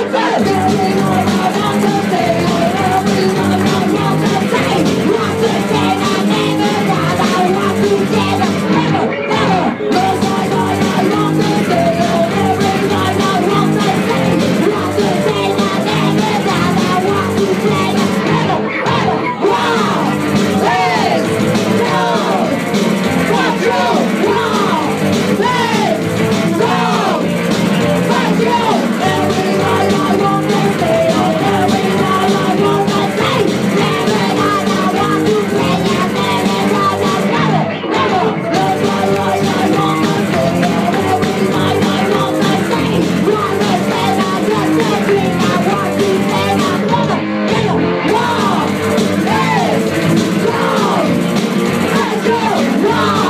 Scheiße! Oh!